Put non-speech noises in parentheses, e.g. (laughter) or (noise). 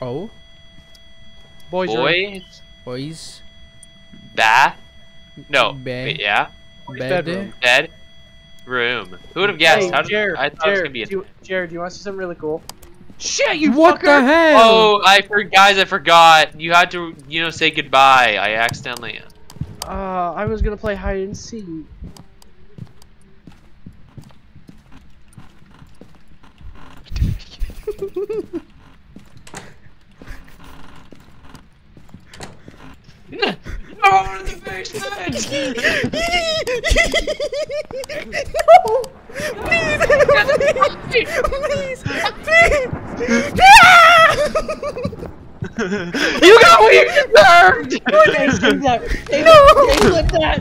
Oh, Boys. Boys. boys. Bath. No. Bed. yeah. Bed. bedroom. Bed. Room. Who would have guessed? Hey, How did Jared, I thought it was Jared, gonna be a. do you, Jared, do you want to see something really cool? Shit, you What the fucker! hell? Oh, I for guys, I forgot. You had to, you know, say goodbye. I accidentally. Uh, I was gonna play hide and seek. (laughs) (laughs) Oh, the basement! no! Please! (laughs) Please! Please! (laughs) you got what you deserved! No! hey, flip that!